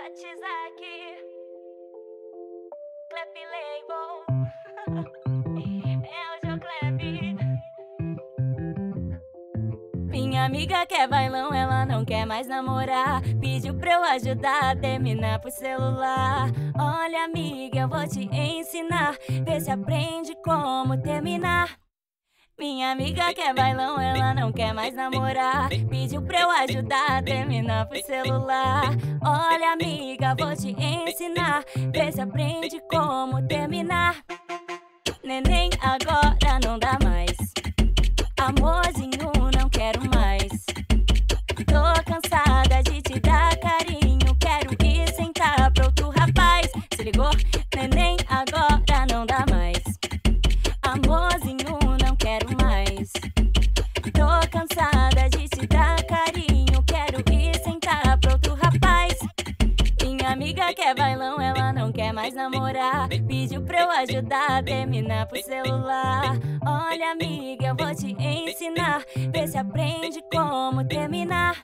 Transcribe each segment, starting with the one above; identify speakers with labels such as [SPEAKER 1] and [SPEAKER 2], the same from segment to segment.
[SPEAKER 1] Tatizaki, Clap Label, é o Clap. Minha amiga quer bailão, ela não quer mais namorar. Pediu pra eu ajudar a terminar por celular. Olha, amiga, eu vou te ensinar. Vê se aprende como terminar. Minha amiga quer bailão, ela não quer mais namorar. Pediu pra eu ajudar a terminar por celular. Olha, amiga, vou te ensinar. Vê se aprende como terminar. Neném, agora não dá mais. Amorzinho, não quero mais. Tô cansada de te dar carinho. Quero ir sentar pra outro rapaz. Se ligou? Neném, agora é bailão, ela não quer mais namorar. Pediu pra eu ajudar a terminar pro celular. Olha, amiga, eu vou te ensinar. Vê se aprende como terminar.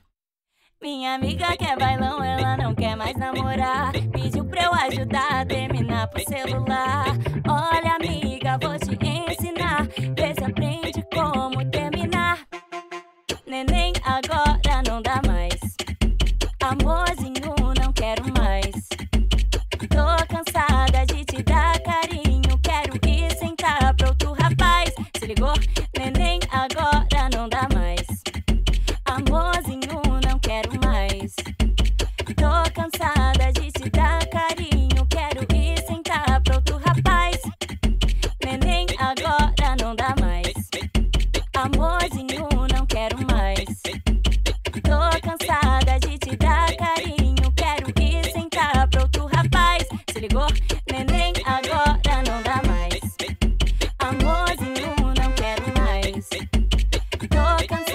[SPEAKER 1] Minha amiga quer bailão, ela não quer mais namorar. Pediu pra eu ajudar a terminar pro celular. Olha, amiga, vou te ensinar. Vê se aprende como terminar. Neném, agora não dá mais. Amor. No